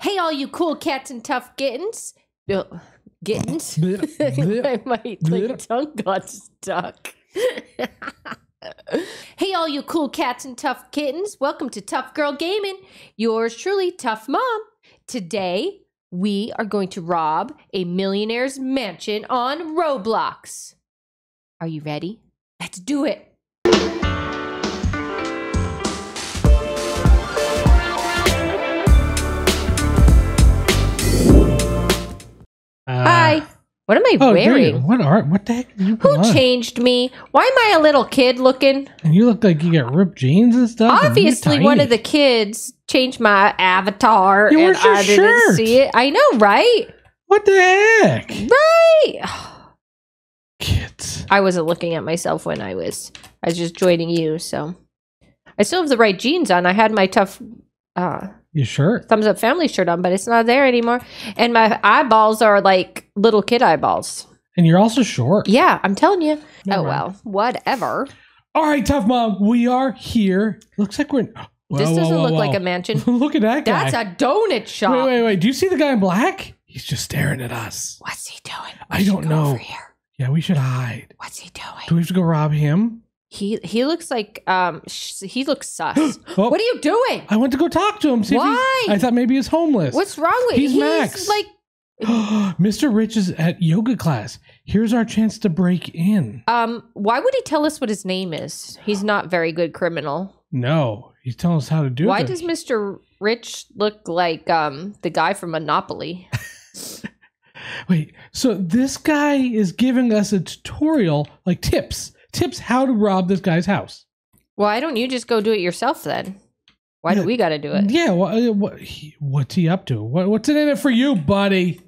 Hey, all you cool cats and tough kittens. Uh, kittens? Blip, blip. My like, tongue got stuck. hey, all you cool cats and tough kittens. Welcome to Tuf Girl Gaming. Yours truly, Tough Mom. Today, we are going to rob a millionaire's mansion on Roblox. Are you ready? Let's do it. Uh, Hi. What am I Oh, wearing? what art? What the heck? Who on? changed me? Why am I a little kid looking? And you look like you got ripped jeans and stuff. Obviously, one of the kids changed my avatar, Yeah, and I didn't see it. I know, right? What the heck? Right. Kids. I wasn't looking at myself when I was. I was just joining you. So, I still have the right jeans on. I had my tough uh, Your shirt. thumbs up family shirt on, but it's not there anymore. And my eyeballs are like little kid eyeballs. And you're also short. Yeah, I'm telling you. Never oh mind. well, whatever. All right, tough mom. We are here. Looks like we're. this doesn't whoa, look whoa, like a mansion. look at that guy. That's a donut shop. Wait, wait, wait. Do you see the guy in black? He's just staring at us. What's he doing? I We should don't know. Yeah, we should hide. What's he doing Do we have to go rob him? He he looks like um sh- he looks sus. Oh, what are you doing? I went to go talk to him. See Why? I thought maybe he's homeless. What's wrong with He's He's Max. like Mr. Rich is at yoga class. Here's our chance to break in. um why would he tell us what his name is? He's not very good criminal. No, he's telling us how to do it. Why does Mr. Rich look like um the guy from Monopoly? Wait, so this guy is giving us a tutorial, like tips, tips how to rob this guy's house. Why don't you just go do it yourself then? Why do we got to do it? Yeah, what, uh, what, he, what's he up to? What, what's in it for you, buddy?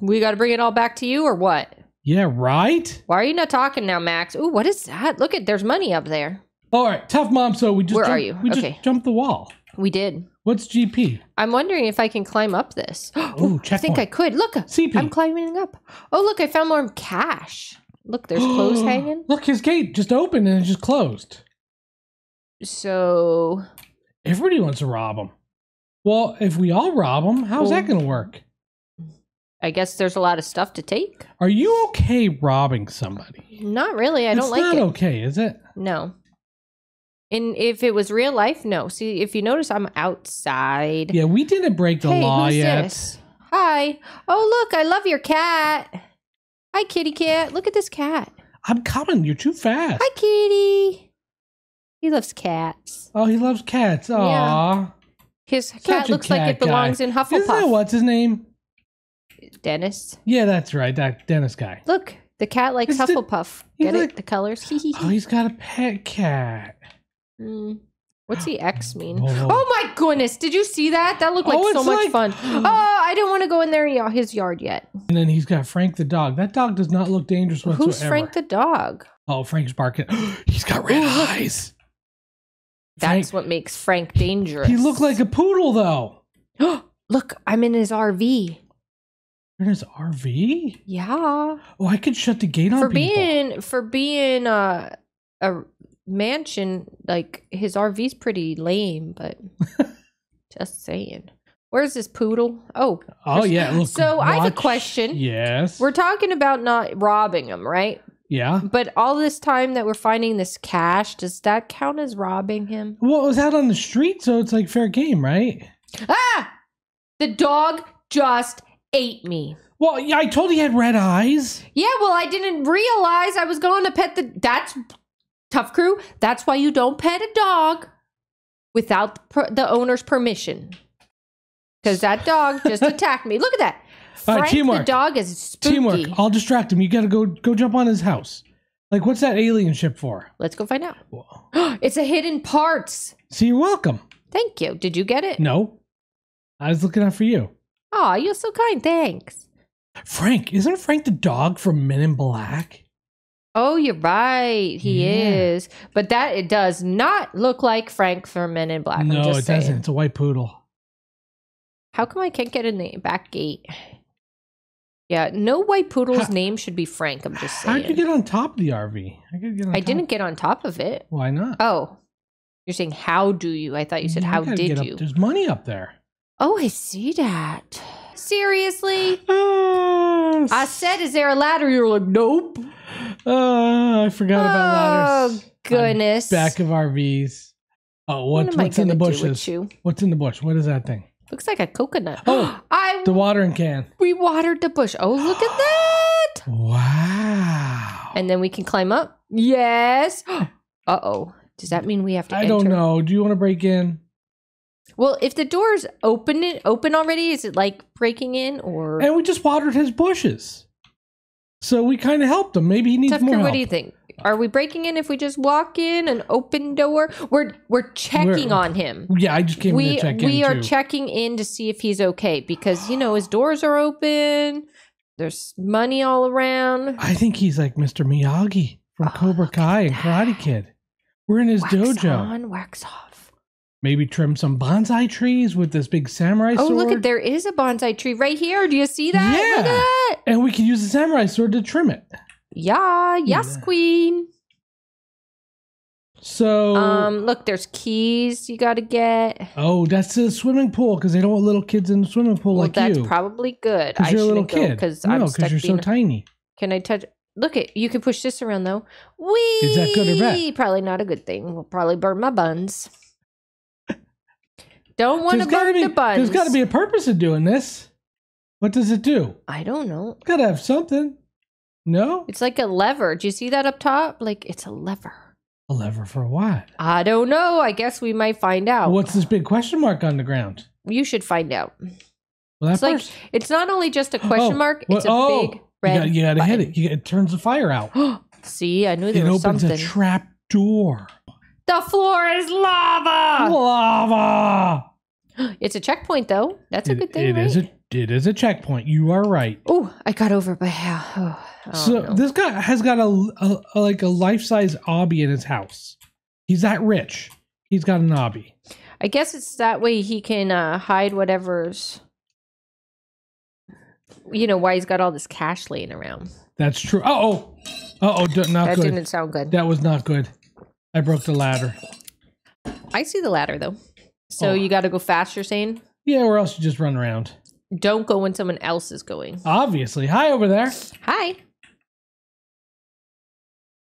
We got to bring it all back to you or what? Yeah, right. Why are you not talking now, Max? Ooh, what is that? Look at there's money up there. All right, tough mom. So we just Where jump- are you? We Okay. just jumped the wall. We did. What's GP? I'm wondering if I can climb up this. Ooh, I think I could. Look, CP. I'm climbing up. Oh, look, I found more cash. Look, there's clothes hanging. Look, his gate just opened and it just closed. So, Everybody wants to rob him. Well, if we all rob him, how's that going to work? I guess there's a lot of stuff to take. Are you okay robbing somebody? Not really. I don't it's like not it. okay, is it? No. And if it was real life, no. See, if you notice, I'm outside. Yeah, we didn't break the hey, law who's yet. this? Hi. Oh, look, I love your cat. Hi, kitty cat. Look at this cat. I'm coming. You're too fast. Hi, kitty. He loves cats. Oh, he loves cats. Aw. His Such cat looks like cat it belongs guy. in Isn't that what's his name? Dennis. Yeah, that's right. That Dennis guy. Look, the cat likes It's Hufflepuff. he's Get like- it? The colors. Oh, he's got a pet cat. Mm. What's the X mean? Oh. Oh my goodness! Did you see that? That looked like Oh, so much like- fun. Oh, I didn't want to go in there his yard yet. And then he's got Frank the dog. That dog does not look dangerous whatsoever. Who's Frank the dog? Oh, Frank's barking. he's got red Ooh, eyes. That's Frank, what makes Frank dangerous. he looked like a poodle though. Look, I'm in his RV. In his RV? Yeah, Oh, I could shut the gate on for being for being uh, a mansion, like his RV's pretty lame, but just saying. Where's this poodle? Oh, oh yeah, look. So, I have a question. Yes. we're talking about not robbing him, right? yeah. But all this time that we're finding this cash, does that count as robbing him? Well, it was out on the street, so it's like fair game, right? Ah! The dog just ate me. Well, yeah, I told you he had red eyes. Yeah, well, I didn't realize I was going to pet the. That's tough crew. That's why you don't pet a dog without the, per- the owner's permission. Because that dog just attacked me. Look at that. All right, Frank the teamwork. dog is spooky. Teamwork. I'll distract him. You got to go go jump on his house. Like, what's that alien ship for? Let's go find out. It's a hidden parts. so you're welcome. Thank you. Did you get it? No, I was looking out for you, Oh, you're so kind. Thanks. Frank. Isn't Frank the dog from Men in Black? Oh, you're right. He Yeah. is. But that it does not look like Frank from Men in Black. No, it saying. doesn't. It's a white poodle. How come I can't get in the back gate? Yeah, no white poodle's How- name should be Frank. I'm just saying. How'd you get on top of the RV? I could get on I top. didn't get on top of it. Why not? Oh, you're saying how do you? I thought you said I how did get up- you? There's money up there. Oh, I see that. Seriously? Ah, I said, is there a ladder? You're like, nope. ah, I forgot about Oh, ladders. Oh, goodness. Back of RVs. Oh, what what, what's in the gonna do with bushes? What's in the bush? What is that thing? Looks like a coconut. Oh, I The watering can. we watered the bush. Oh, look at that. Wow. And then we can climb up. Yes. Uh oh. Does that mean we have to I enter? don't know. Do you want to break in? Well, if the door's open it open already, is it like breaking in or And we just watered his bushes. So we kind of helped him. Maybe he needs more help. what do you think? Are we breaking in if we just walk in an open door? We're we're checking We're- on him. Yeah, I just came we to check we in are too. checking in to see if he's okay because you know his doors are open. There's money all around. I think he's like Mr. Miyagi from Oh, Cobra Kai and Karate. Kid. We're in his wax dojo. on, wax off. Maybe trim some bonsai trees with this big samurai Oh, sword. Oh, look at there is a bonsai tree right here. Do you see that? Look Yeah. at that. And we can use the samurai sword to trim it. Yeah, yes, Yeah. queen. So, Um, look, there's keys you got to get. oh, that's the swimming pool because they don't want little kids in the swimming pool Well, like that's you. probably good. Because I you're a little kid. because no, because you're so being. tiny. Can I touch? Look at you can push this around though. Wee. Is that good or bad? Probably not a good thing. We'll probably burn my buns. Don't want to gotta burn be, the buns. There's got to be a purpose of doing this. What does it do? I don't know. Got to have something. No, It's like a lever. Do you see that up top? Like it's a lever. a lever for what? I don't know. I guess we might find out. What's this big question mark on the ground? You should find out. Well, It's like it's not only just a question Oh, mark. It's a oh, big you red. you got to hit it. You, it turns the fire out. see, I knew It there was opens a trap door. the floor is lava. Lava. It's a checkpoint though. That's a It- good thing, it right? is a it is a checkpoint. You are right. Oh, I got over by half. Oh, so no. this guy has got a, a, a- like a life size obby in his house. He's that rich. He's got an obby. I guess it's that way he can uh, hide whatever's. You know why he's got all this cash laying around. That's true. Oh oh. Not that good. didn't sound good. That was not good. I broke the ladder. I see the ladder though. So Oh. you got to go fast. You're saying Yeah, or else you just run around. don't go when someone else is going. Obviously. Hi over there. Hi.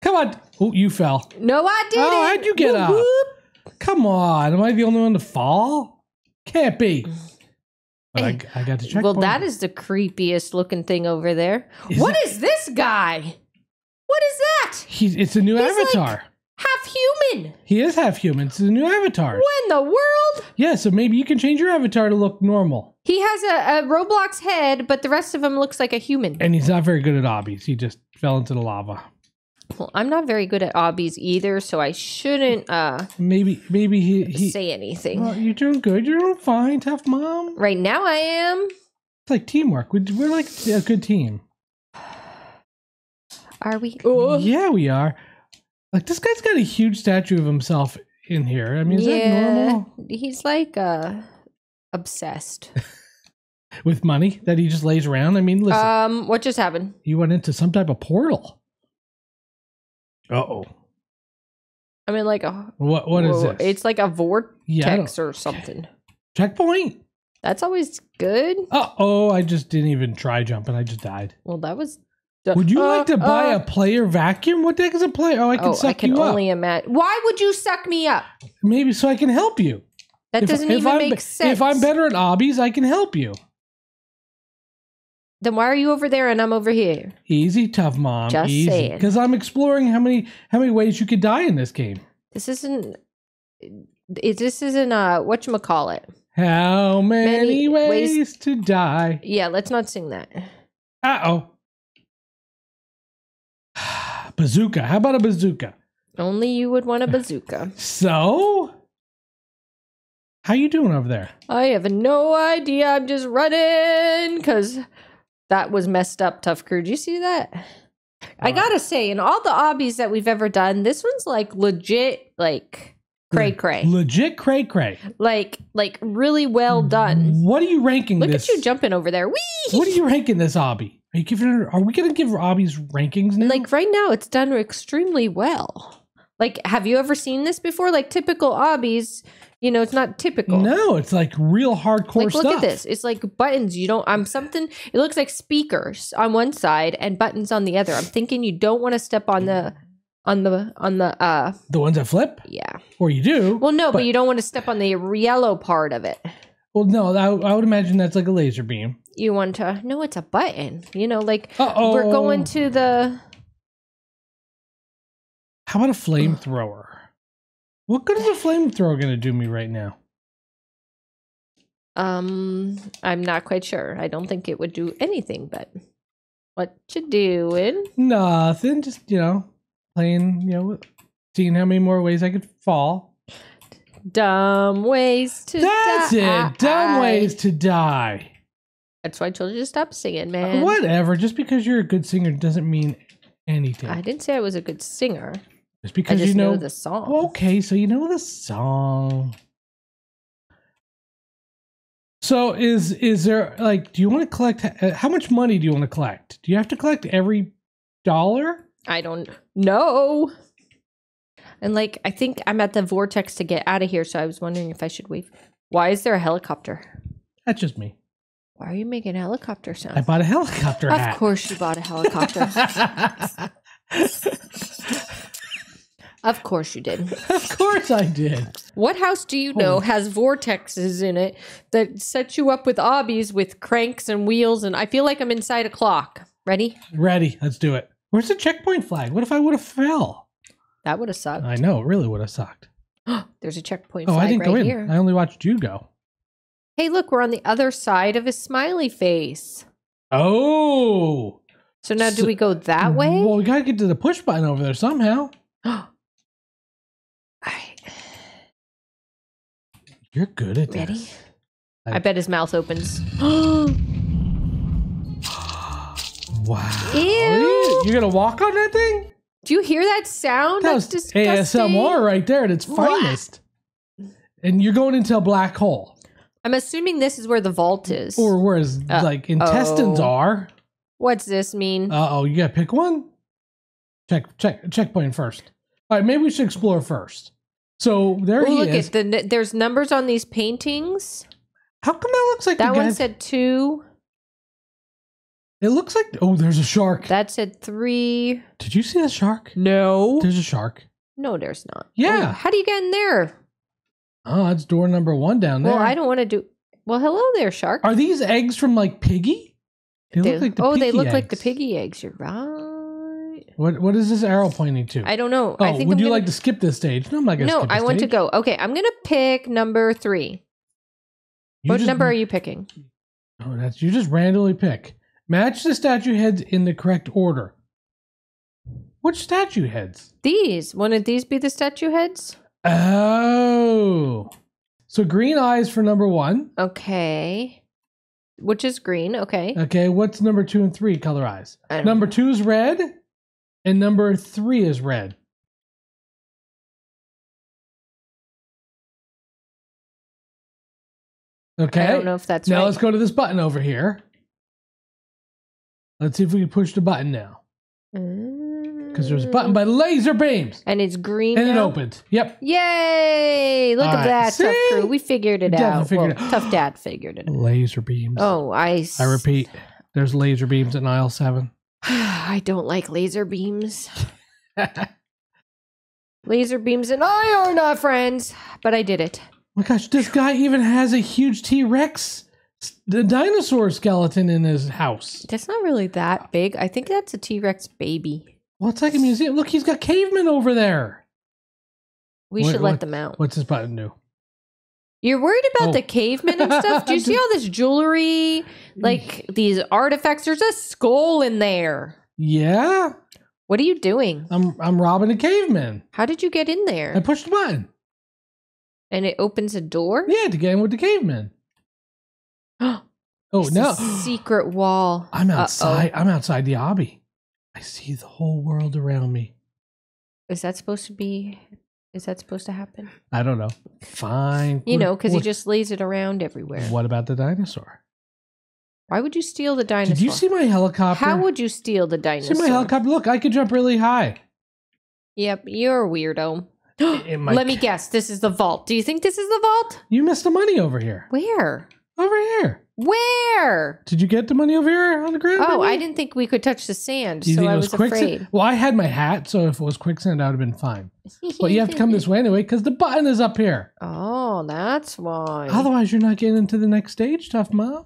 Come on. Oh, you fell. No, I oh, didn't. Oh, how'd you get Whoop, up? whoop. Come on. Am I the only one to fall? Can't be. But I, I got to check. Well, that is the creepiest looking thing over there. What Is is this guy? What is that? He's, it's a new He's avatar. Half human. he is half human. It's a new avatar. What in the world? Yeah, so maybe you can change your avatar to look normal. He has a, a Roblox head, but the rest of him looks like a human. And he's not very good at obbies. He just fell into the lava. Well, I'm not very good at obbies either, so I shouldn't uh Maybe maybe he, he say anything. Well, you're doing good. You're doing fine, tough mom. right now, I am. It's like teamwork. We- We're like a good team. Are we? Oh. Yeah, we are. Like this guy's got a huge statue of himself in here. I mean, is that normal He's like uh obsessed. with money that he just lays around? I mean, listen, um, what just happened? he went into some type of portal. Uh oh. I mean, like a What what is whoa, this? It's like a vortex yeah, or something. checkpoint. That's always good. Uh oh, I just didn't even try jumping. I just died. Well, that was. Would you like to buy uh, a player vacuum? What the heck is a player? Oh, I can oh, suck I can you only up. imagine. Why would you suck me up? Maybe so I can help you. That If- doesn't if even I'm make sense. If I'm better at obbies, I can help you. then why are you over there and I'm over here? Easy, tough mom. Just Easy. saying. Because I'm exploring how many how many ways you could die in this game. This isn't. It, this isn't uh what you call it. How many, Many ways, ways- to die? Yeah, let's not sing that. Uh oh. Bazooka. How about a bazooka? Only you would want a bazooka. So, how you doing over there? I have no idea. I'm just running because that was messed up. Tough crew. Do you see that? I Uh, gotta say, in all the obbies that we've ever done, this one's like legit, like cray cray, Legit cray cray. like like really well done. What are you ranking Look this? at you jumping over there. Whee! What are you ranking this obby? Are you giving it? Are we gonna give obbies rankings now? Like right now, it's done extremely well. Like, have you ever seen this before? Like typical obbies, You know, it's not typical. No, it's like real hardcore like stuff. look at this. It's like buttons. You don't. I'm something. It looks like speakers on one side and buttons on the other. I'm thinking you don't want to step on the on the on the uh The ones that flip, yeah. or you do. Well, no, but, But- you don't want to step on the yellow part of it. Well, no, I, I would imagine that's like a laser beam. You want to no, it's a button. You know, like Uh-oh. we're going to the How about a flamethrower? What good is a flamethrower going to do me right now? um. I'm not quite sure. I don't think it would do anything. But what you doing? Nothing. Just you know, playing. You know, seeing how many more ways I could fall. Dumb ways to. Die. That's die. it. Dumb ways to die. That's why I told you to stop singing, man. Whatever. Just because you're a good singer doesn't mean anything. I didn't say I was a good singer. just because just you know, know the song. Okay, so you know the song. So is is there like do you want to collect uh, how much money do you want to collect? Do you have to collect every dollar? I don't know. And like, I think I'm at the vortex to get out of here, so I was wondering if I should wave. Why is there a helicopter? That's just me. Why are you making helicopter sounds? I bought a helicopter Of hat. course, you bought a helicopter. of course, you did. of course I did. What house do you know has vortexes in it that set you up with obbies with cranks and wheels? And I feel like I'm inside a clock. Ready? Ready. Let's do it. Where's the checkpoint flag? What if I would have fell? That would have sucked. I know, it really would have sucked. There's a checkpoint Oh, I didn't right go in. here. I only watched you go. Hey, look, we're on the other side of his smiley face. Oh. So now, do we go that way? Well, we gotta get to the push button over there somehow. I, You're good at ready? this. I bet his mouth opens. Wow. Ew. You're gonna walk on that thing? Do you hear that sound? That That's was disgusting. ASMR right there at its finest. And you're going into a black hole. I'm assuming this is where the vault is. Or whereas Uh, like intestines oh. are. What's this mean? Uh oh, you gotta pick one? Check check checkpoint first. Alright, maybe we should explore first. So there oh, he look is. at the. n- There's numbers on these paintings. How come that looks like That the one said two. It looks like oh, there's a shark. That said three. Did you see the shark? No. There's a shark. No, there's not. Oh, yeah. Oh, how do you get in there? Oh, that's door number one down there. Well, I don't want to do. Well, hello there, shark. Are these eggs from like piggy? They, They- look like the oh, they look like the piggy eggs. You're right. What what is this arrow pointing to? I don't know. oh, I think would I'm you gonna, like to skip this stage? No, I'm not gonna No, skip I want to go. Okay, I'm gonna pick number three. You what just- number are you picking? Oh, that's you just randomly pick. Match the statue heads in the correct order. Which statue heads? These. Wouldn't these be the statue heads? Oh. So green eyes for number one. Okay. Which is green. Okay. Okay, what's number two and three color eyes? Number know. two is red, and number three is red. Okay. I don't know if that's now right. let's go to this button over here. Let's see if we can push the button now. Because there's a button by mm. laser beams. and it's green. And it now? opened. Yep. Yay! Look All at right. that, tough crew. We figured it out. figured well, it- tough dad figured it. out. Laser beams. Oh, I. I repeat, there's laser beams in aisle seven. I don't like laser beams. Laser beams and I are not friends, but I did it. Oh my gosh, this guy even has a huge T Rex, the dinosaur skeleton in his house. That's not really that big. I think that's a T Rex baby. Well, it's like a museum. Look, he's got cavemen over there. We What- should let what- them out. What's this button do? You're worried about Oh. the cavemen and stuff? Do you see all this jewelry? Like mm. these artifacts? There's a skull in there. Yeah, What are you doing? I'm I'm robbing a caveman. How did you get in there? I pushed the button. And it opens a door? Yeah, to get in with the caveman. Oh no, secret wall. I'm Uh-oh. outside. I'm outside the obby. I see the whole world around me. Is that supposed to be? Is that supposed to happen? I don't know. Fine. You know, because he just lays it around everywhere. What about the dinosaur? Why would you steal the dinosaur? Did you see my helicopter? How would you steal the dinosaur? see my helicopter? Look, I could jump really high. Yep, you're a weirdo. Let me guess. This is the vault. Do you think this is the vault? You missed the money over here. Where? Over here. Where? Did you get the money over here on the ground? Oh. I didn't think we could touch the sand, Do you so think I it was, quicksand? afraid. Well, I had my hat, so if it was quicksand, I would have been fine. But you have to come this way anyway because the button is up here. Oh, that's why. Otherwise, you're not getting into the next stage, tough mom.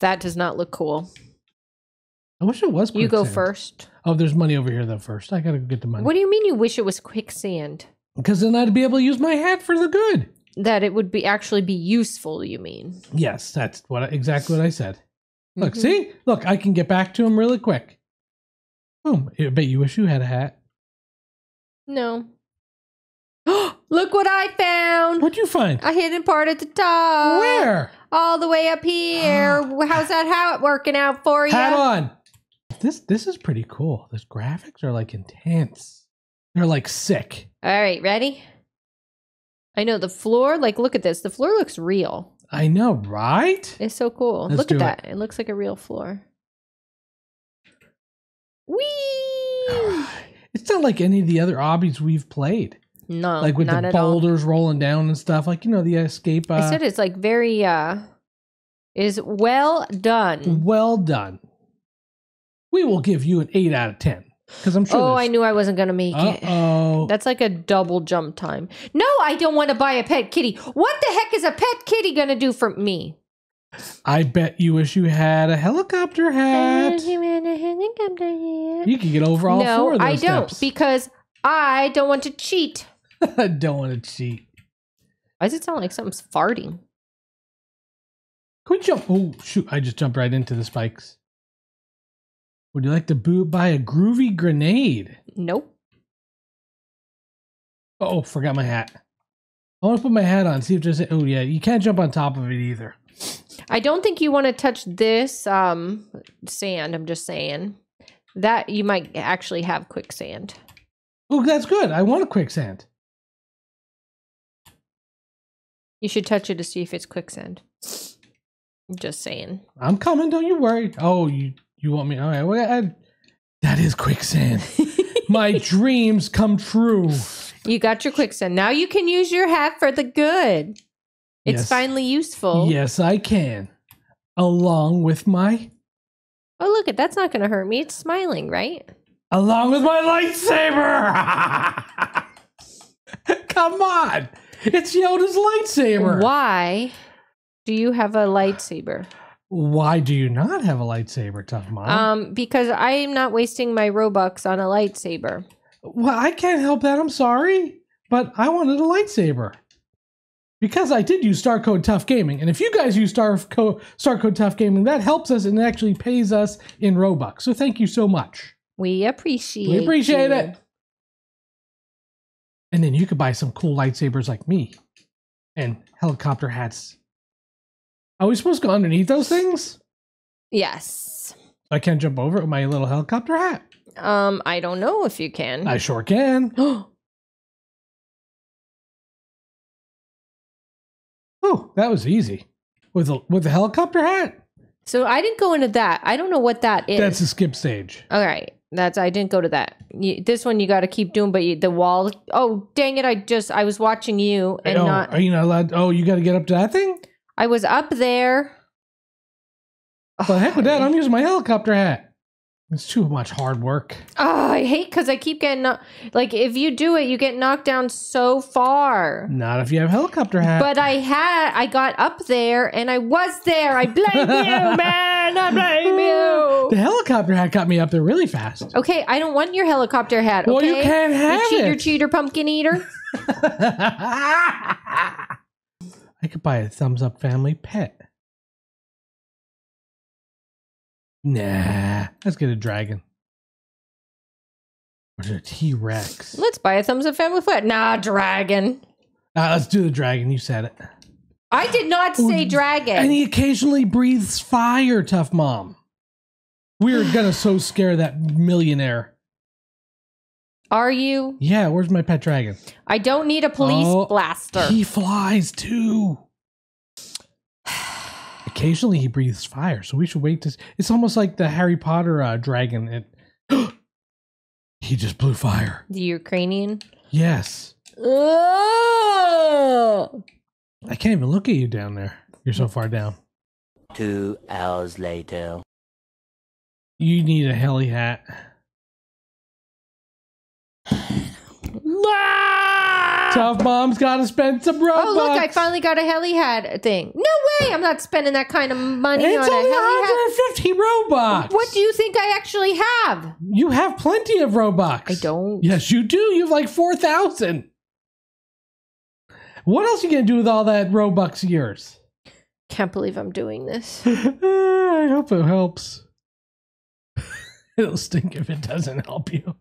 that does not look cool. I wish it was. You go first. Oh, there's money over here though. First, I gotta go get the money. What do you mean you wish it was quicksand? Because then I'd be able to use my hat for the good. That it would be actually be useful, you mean? Yes, that's what exactly what I said. Look, Mhm. see, look, I can get back to him really quick. Boom! I bet you wish you had a hat. No. Look what I found! What'd you find? A hidden part at the top. Where? All the way up here. How's that hat working out for you? Hat on. This this is pretty cool. These graphics are like intense. They're like sick. All right, ready? I know the floor, like, look at this. The floor looks real. I know, right? It's so cool. Let's look at that. It. looks like a real floor. Whee! It's not like any of the other obbies we've played, No, like with not the at all. boulders rolling down and stuff. Like you know, the escape. Uh, I said it's like very uh is well done. well done. We will give you an eight out of ten because I'm sure. oh, I knew I wasn't gonna make Uh it. oh. That's like a double jump time. No, I don't want to buy a pet kitty. What the heck is a pet kitty gonna do for me? I bet you wish you had a helicopter hat. You could get over all four No, of those I don't steps. because I don't want to cheat. I don't want to cheat. Why does it sound like something's farting? Can we jump? Oh shoot! I just jumped right into the spikes. Would you like to boot buy a groovy grenade? Nope. Oh, forgot my hat. I want to put my hat on. See if there's. Oh yeah, you can't jump on top of it either. I don't think you want to touch this um sand. I'm just saying that you might actually have quicksand. Oh, that's good. I want a quicksand. You should touch it to see if it's quicksand. I'm just saying. I'm coming. Don't you worry. Oh, you you want me? All right. Well, I, that is quicksand. my dreams come true. You got your quicksand. Now you can use your hat for the good. It's Yes. finally useful. Yes, I can. Along with my Oh, look at that's not going to hurt me. It's smiling, right? along with my lightsaber. Come on. It's Yoda's lightsaber. Why do you have a lightsaber? Why do you not have a lightsaber, Tough Mom? Um, because I am not wasting my robux on a lightsaber. well, I can't help that. I'm sorry. But I wanted a lightsaber. Because I did use Star Code Tough Gaming. And if you guys use Star, Co- Star Code Tough Gaming, that helps us and actually pays us in Robux. So thank you so much. We appreciate. We appreciate you. it. And then you could buy some cool lightsabers like me and helicopter hats. Are we supposed to go underneath those things? Yes. I can't jump over it with my little helicopter hat. Um, I don't know if you can. I sure can. Oh, that was easy. With a with a helicopter hat. so I didn't go into that. I don't know what that is. That's a skip stage. All right. That's I didn't go to that. You, this one you got to keep doing, but you, the wall. Oh dang it! I just I was watching you and oh, not. are you not allowed? Oh, you got to get up to that thing. I was up there. Well, heck with that. I'm using my helicopter hat. It's too much hard work. Oh, I hate because I keep getting like if you do it, you get knocked down so far. Not if you have helicopter hat. But I had I got up there and I was there. I blame you, man. I blame you. the helicopter hat got me up there really fast. Okay, I don't want your helicopter hat. Well, Okay, you can't have you cheater, it. cheater, pumpkin eater. I could buy a thumbs up family pet. Nah, let's get a dragon. Or a T Rex. Let's buy a thumbs up family pet. Nah, dragon. Uh, let's do the dragon. You said it. I did not say Ooh, dragon. And he occasionally breathes fire, tough mom. We're gonna so scare that millionaire. Are you? Yeah, where's my pet dragon? I don't need a police Oh, blaster. He flies too. Occasionally he breathes fire, so we should wait to. s- It's almost like the Harry Potter uh, dragon. It. he just blew fire. the Ukrainian. Yes. Oh. I can't even look at you down there. You're so far down. Two hours later. You need a heli hat. Tough mom's got to spend some Robux. Oh, look, I finally got a heli hat thing. No way, I'm not spending that kind of money It's on a only heli hat. 150 Robux. What do you think I actually have? You have plenty of Robux. I don't. Yes, you do. You have like 4,000. What else are you going to do with all that Robux of yours? Can't believe I'm doing this. I hope it helps. It'll stink if it doesn't help you.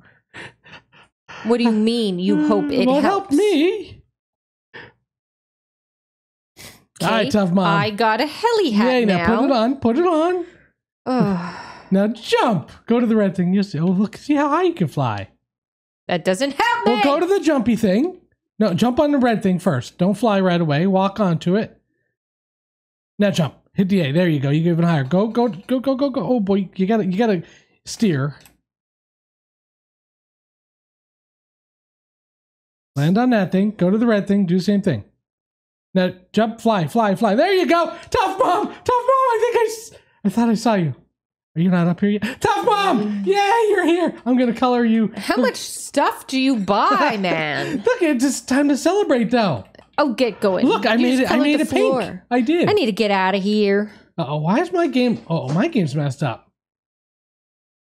What do you mean? You hope it well, helps? help me. All right, tough mom. I got a heli hat Yay, now. now. put it on. Put it on. Ugh, Now jump. Go to the red thing. You see. Oh, look. See how high you can fly. that doesn't help me. Well, go to the jumpy thing. No, jump on the red thing first. Don't fly right away. Walk onto it. Now jump. Hit the A. There you go. You go even higher. Go, go, go, go, go, go. Oh boy, you gotta, you gotta steer. Land on that thing. Go to the red thing. Do the same thing. Now jump, fly, fly, fly. There you go. Tough mom. Tough mom. I think I, s- I thought I saw you. Are you not up here yet? Tough mom. Yeah, you're here. I'm gonna color you. How much stuff do you buy, man? Look, it's just time to celebrate though. oh, get going. Look, I You made just it. I colored made the it pink. floor. I did. I need to get out of here. oh, why is my game? Oh, my game's messed up.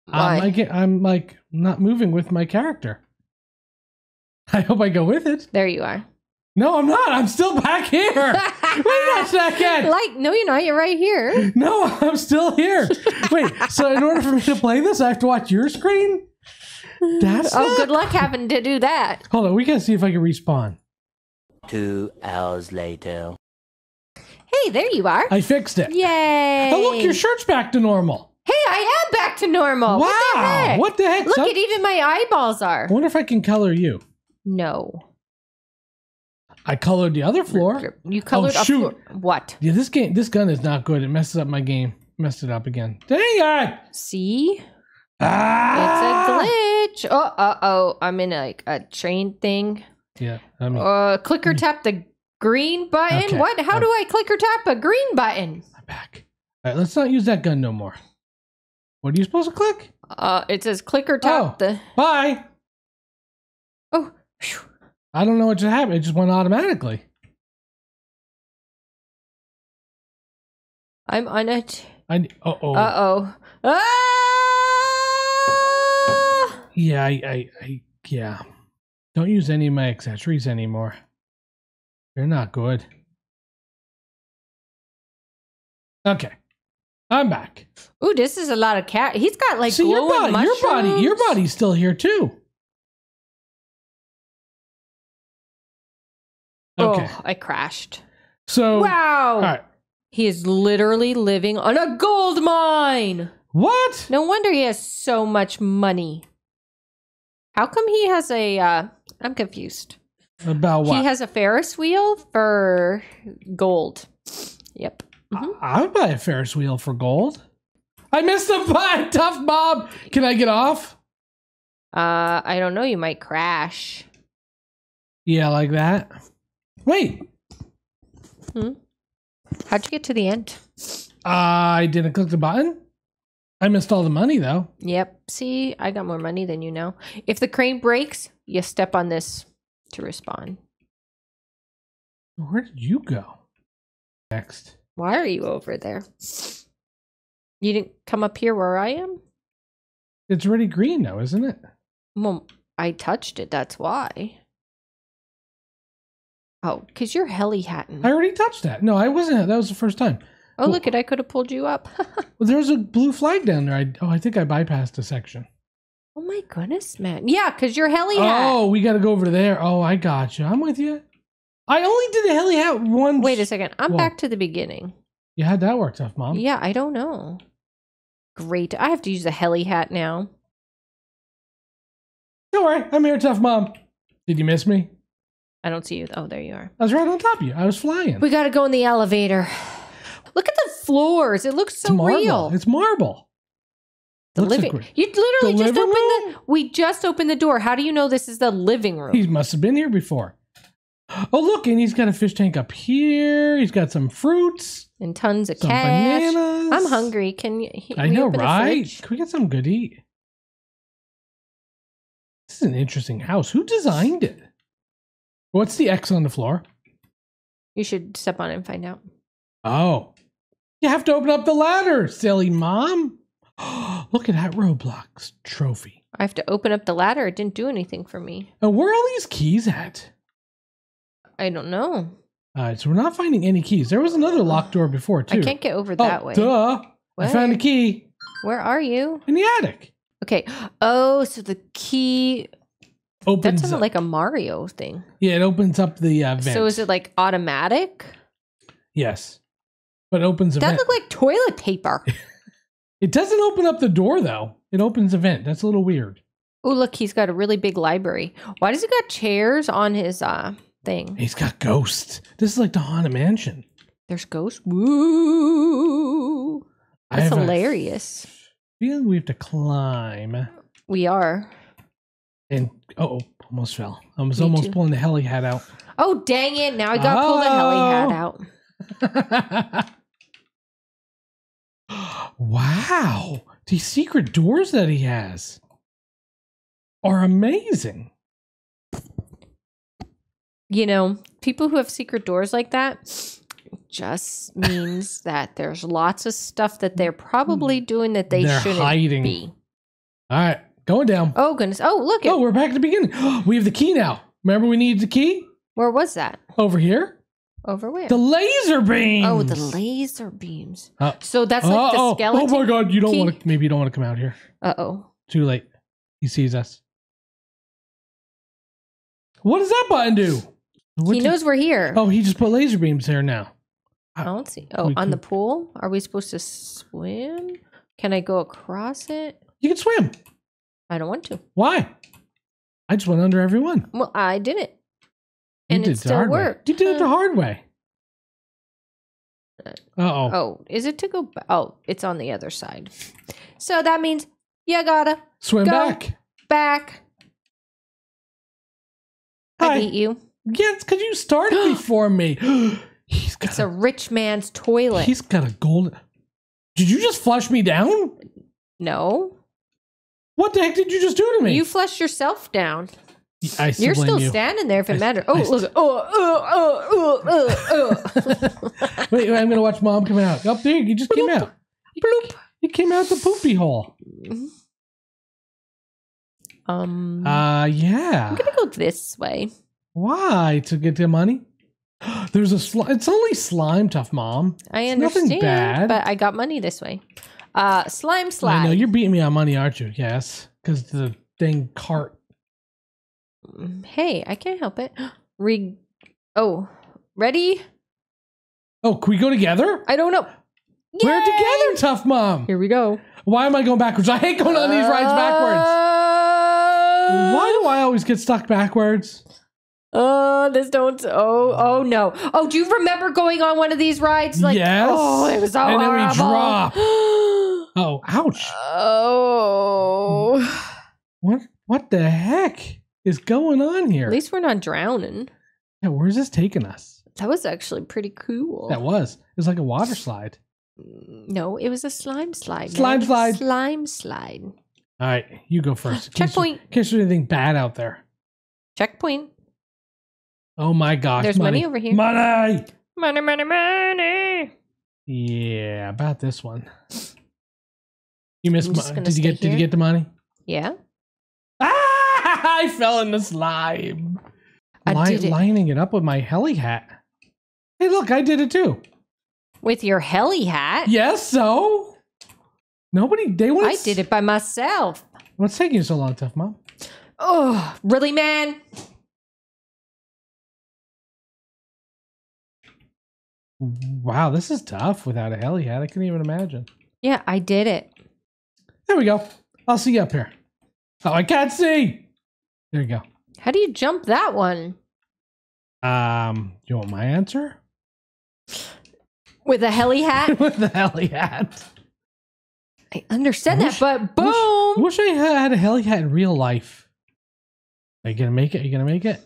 Why? Um, I get, I'm like not moving with my character. I hope I go with it. There you are. No, I'm not. I'm still back here. Wait a second. Like, no, you're not. You're right here. No, I'm still here. Wait. So in order for me to play this, I have to watch your screen. That's Oh, not- good luck having to do that. Hold on. We gotta see if I can respawn. Two hours later. Hey, there you are. I fixed it. Yay. Oh, look, your shirt's back to normal. Hey, I am back to normal. wow. What the heck? What the heck? Look son? at even my eyeballs are. I wonder if I can color you. No. I colored the other floor. You colored Oh, a shoot. floor. What? Yeah, this game, this gun is not good. It messes up my game. Messed it up again. Dang it! See? Ah! It's a glitch. Oh, uh oh. I'm in like a train thing. Yeah, I mean, Uh, click or tap the green button. Okay. What? How do I click or tap a green button? I'm back. All right, let's not use that gun no more. What are you supposed to click? Uh, it says click or tap Oh. the. Bye. I don't know what just happened. It just went automatically. I'm on it. I uh oh. Uh oh. Ah! yeah, I, I, I, yeah. Don't use any of my accessories anymore. They're not good. Okay, I'm back. Ooh, this is a lot of cat. He's got like See your body, your body, your body's still here too. Okay, Oh, I crashed. so wow. all right. He is literally living on a gold mine. What? No wonder he has so much money. How come he has a uh I'm confused. About what? He has a Ferris wheel for gold. Yep. Mhm. I would buy a Ferris wheel for gold. I missed the button, tough Bob. Can I get off? Uh I don't know, you might crash. Yeah, like that. Wait, Hmm? How'd you get to the end? I didn't click the button. I missed all the money though. Yep. See, I got more money than you know. If the crane breaks, you step on this to respawn. Where did you go? Next. Why are you over there? You didn't come up here where I am? It's already green now, isn't it? Well, I touched it, that's why. Oh, because you're heli hatting. I already touched that. No, I wasn't. That was the first time. Oh, look it! I could have pulled you up. Well, there's a blue flag down there. I, oh, I think I bypassed a section. oh my goodness, man! Yeah, because you're heli hat. Oh, we got to go over there. Oh, I got you. I'm with you. I only did a heli hat once. Wait a second. I'm Whoa. back to the beginning. You had that work, tough mom. Yeah, I don't know. Great. I have to use the heli hat now. Don't worry. I'm here, tough mom. Did you miss me? I don't see you. Oh, there you are. I was right on top of you. I was flying. We got to go in the elevator. Look at the floors. It looks so it's real. It's marble. The Looks living. we're- you literally the just opened room? the. We just opened the door. How do you know this is the living room? He must have been here before. Oh, look, and he's got a fish tank up here. He's got some fruits, and tons of some cash. bananas. I'm hungry. Can you? he- I know, right? Can we get some good eat? This is an interesting house. Who designed it? What's the X on the floor? You should step on it and find out. Oh, you have to open up the ladder, silly mom. Look at that Roblox trophy. I have to open up the ladder. It didn't do anything for me. And where are all these keys at? I don't know. All right, so we're not finding any keys. There was another locked door before too. I can't get over oh, that way. Duh! I found a key Where are you? in the attic. Okay. Oh, so the key. That Opens sounded up. like a Mario thing. yeah, it opens up the uh, vent. So is it like automatic? Yes, but it opens a That looked like toilet paper. it doesn't open up the door though. It opens a vent. That's a little weird. oh, look, he's got a really big library. Why does he got chairs on his uh thing? He's got ghosts. This is like the haunted mansion. There's ghosts. Woo! That's hilarious. Feeling we have to climb We are. And oh, almost fell. I was Me almost too. pulling the heli hat out. Oh, dang it. Now I got to pull the heli hat Oh. out. wow. These secret doors that he has are amazing. You know, people who have secret doors like that just means that there's lots of stuff that they're probably hmm. doing that they They're shouldn't hiding. be. All right, going down. Oh, goodness. Oh, look. It, Oh, we're back at the beginning. we have the key now. Remember, we needed the key Where was that? over here. Over where? The laser beams. oh, the laser beams. Uh, So that's like the oh, skeleton. Oh my god, you don't key? want to. Maybe you don't want to come out here. Uh oh. Too late. He sees us. What does that button do? What He did- knows we're here. Oh, he just put laser beams there now. I don't see. Oh, We on the pool? Are we supposed to swim? Can I go across it? You can swim. I don't want to. Why? I just went under every one. Well, I did it. You And did it the still hard way. worked. You did it the hard way. Uh oh. Oh, is it to go? ba- Oh, it's on the other side. So that means you gotta Swim go. back. back. Hi. I beat you. Yeah, it's because you started before me. he's got It's a rich man's toilet. He's got a golden. Did you just flush me down? no, What the heck did you just do to me? you flushed yourself down. I still You're still you. standing there if it matters. Oh, look. Oh, oh, oh, oh, oh, Wait, I'm gonna watch mom come out. Up there, you just came out. Bloop. You came out the poopy hole. Um, Uh yeah. I'm gonna go this way. Why to get the money? There's a slime. It's only slime, tough mom. I It's nothing understand, bad. but I got money this way. Uh, slime I know you're beating me on money, aren't you? Yes, because the thing cart. Hey, I can't help it. Re. Oh, ready? Oh, can we go together? I don't know. We're together, tough mom. Here we go. Why am I going backwards? I hate going on these rides backwards. Why do I always get stuck backwards? Oh, this don't. Oh, oh no. Oh, do you remember going on one of these rides? Like, Yes. Oh, it was so And then we drop. Oh, ouch. oh. What what the heck is going on here? At least we're not drowning. yeah, where's this taking us? That was actually pretty cool. That was. It was like a water slide. No, it was a slime slide. Slime man. slide. Slime slide. All right, you go first. Checkpoint. In case there's anything bad out there. Checkpoint. Oh my gosh. There's money over here. Money. Money, money, money. Yeah, about this one. You missed. I'm just Mo- gonna did you get? Did you get the money? Yeah. Ah! I fell in the slime. I Li- did it. Lining it up with my heli hat. Hey, look, I did it too. With your heli hat. Yes, so nobody. They want. I did it by myself. What's taking you so long, tough mom? Oh, really, man? Wow, this is tough without a heli hat. I couldn't even imagine. Yeah, I did it. There we go. I'll see you up here. Oh, I can't see. There you go. How do you jump that one? Um, you want my answer? With a heli hat? With the heli hat. I understand Wish- that, but boom. Wish I had a heli hat in real life. Are you gonna make it? Are you gonna make it?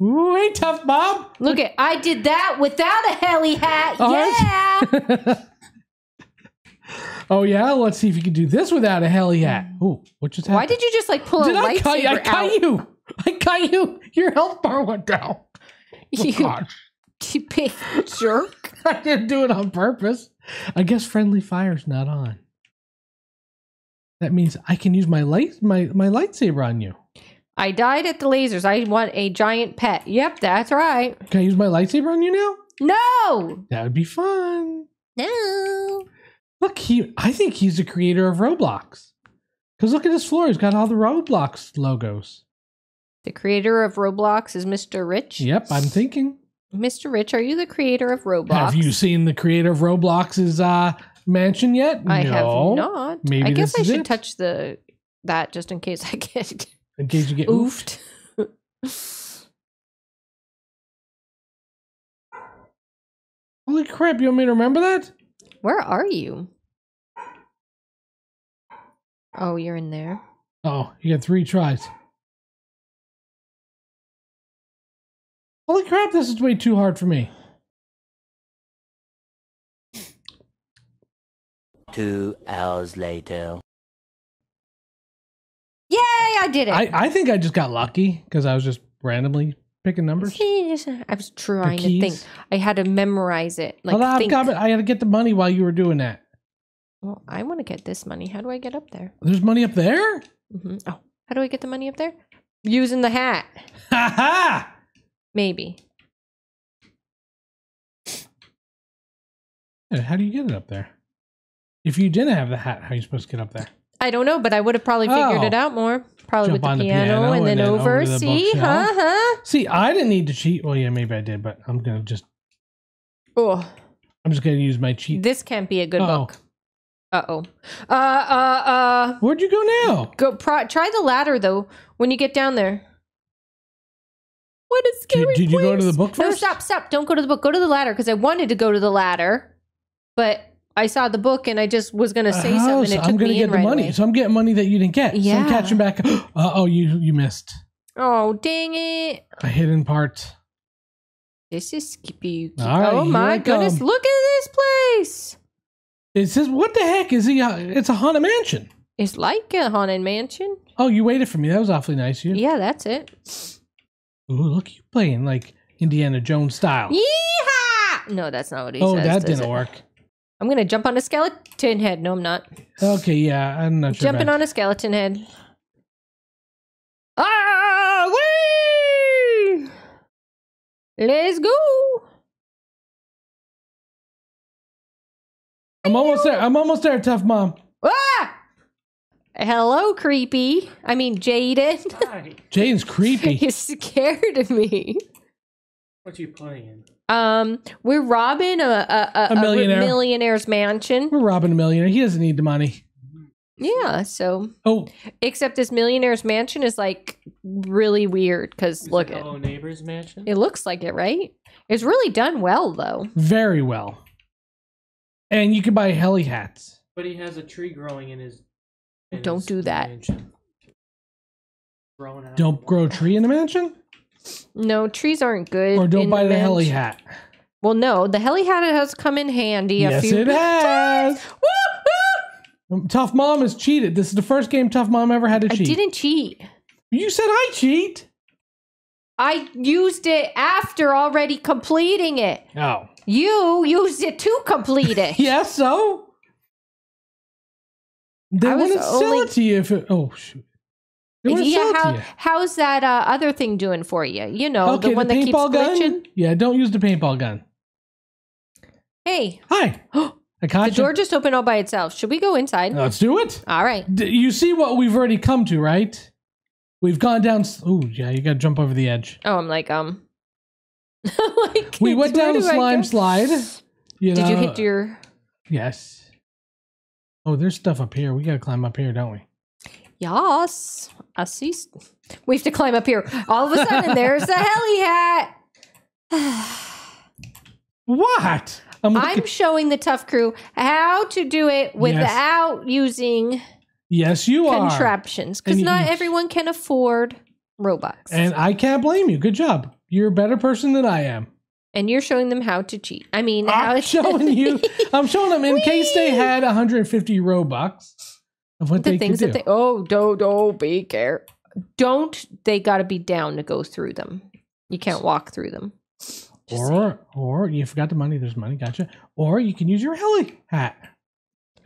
Ooh, hey, tough mom. Look at I did that without a heli hat. Oh, yeah. oh yeah, let's see if you can do this without a heli. Mm. Ooh, what just happened? Why did you just like pull Did a I cut you? I lightsaber cut out? you. I cut you. Your health bar went down. Oh, You, gosh. you big jerk. I didn't do it on purpose. I guess friendly fire's not on. That means I can use my light my, my lightsaber on you. I died at the lasers. I want a giant pet. Yep, that's right. Can I use my lightsaber on you now? No. That would be fun. No. Look, he I think he's the creator of Roblox. Because look at his floor. He's got all the Roblox logos. The creator of Roblox is Mr. Rich. Yep, I'm thinking. Mr. Rich, are you the creator of Roblox? Have you seen the creator of Roblox's uh, mansion yet? I no. have not. Maybe I guess I should it. touch the that just in case I get In case you get oofed. Holy crap, you want me to remember that? Where are you? Oh, you're in there. Oh, you got three tries. Holy crap, this is way too hard for me. Two hours later. Yay! I did it. I, I think I just got lucky because I was just randomly picking numbers. I was trying to think. I had to memorize it. Like I've think. got it. I had to get the money while you were doing that. Well, I want to get this money. How do I get up there? There's money up there? hmm Oh, how do I get the money up there? Using the hat, Ha ha! maybe. How do you get it up there? If you didn't have the hat, how are you supposed to get up there? I don't know, but I would have probably figured Oh. it out more. Probably with the on the piano, piano and, then, and then over. over the See, huh? Huh? See, I didn't need to cheat. Well, yeah, maybe I did, but I'm gonna just Oh, I'm just gonna use my cheat. this can't be a good Uh-oh. book. Uh oh. Uh uh uh. Where'd you go now? Go. Pro- try the ladder though. When you get down there. What a scary did you go to the book first? No, stop, stop. Don't go to the book. Go to the ladder because I wanted to go to the ladder, but I saw the book and I just was going to say Oh, something. so And it took I'm gonna get the right money. away. So I'm getting money that you didn't get. So Yeah. I'm catching back. Uh oh, you you missed Oh, dang it. a hidden part. This is. All right, oh my goodness. Look at this place. It says, "What the heck is he? Uh, it's a haunted mansion." It's like a haunted mansion. Oh, you waited for me. That was awfully nice. of You. Yeah, that's it. Ooh, look, you playing like Indiana Jones style. Yeehaw! No, that's not what he oh, says. that didn't it? work. I'm going to jump on a skeleton head. No, I'm not. Okay, yeah, I'm not sure. Jumping about- on a skeleton head. Ah, wee! Let's go. I'm almost there. I'm almost there. Tough mom. Ah! Hello, creepy. I mean, Jaden. Hi. Jaden's creepy. You're scared of me. What you playing? Um, we're robbing a a, a, A millionaire. millionaire's mansion. We're robbing a millionaire. He doesn't need the money. Yeah. So, Oh, except this millionaire's mansion is like really weird because look it at Hello Neighbors Mansion? it. Looks like it, right? It's really done well, though. very well. And you can buy heli hats. But he has a tree growing in his. in Don't his do that. mansion. Growing out. Don't grow a tree in the mansion, No, trees aren't good. or don't buy the heli hat. Well, no, the heli hat has come in handy a Yes, few it has. Um, Tough Mom has cheated. This is the first game Tough Mom ever had to I cheat. didn't cheat. You said I cheat. I used it after already completing it. Oh, You used it to complete it. yeah. So they I was wouldn't sell only- it to you if it. Oh shoot. Yeah, how, how's that uh, other thing doing for you? You know, okay, the one that keeps gun. glitching. Yeah, don't use the paintball gun. Hey, Hi, I caught the you. door just opened all by itself. Should we go inside? Let's do it. All right. D- you see what we've already come to, right? We've gone down. Oh yeah, you got to jump over the edge. Oh, I'm like, um. like, We went down the slime slide. You Did you hit your. Yes. Oh, there's stuff up here. We got to climb up here, don't we? Yes. I see. We have to climb up here. All of a sudden, there's the heli hat. What? I'm I'm showing the tough crew how to do it without using yes, you are. contraptions because not you- everyone can afford Robux. And I can't blame you. Good job. You're a better person than I am. And you're showing them how to cheat. I mean, how I'm showing you. I'm showing them in case they had 150 Robux of what the they things that they. Oh, don't, don't be care. Don't. They got to be down to go through them. You can't walk through them. Just saying. or or you forgot the money. There's money. Gotcha. Or you can use your heli hat.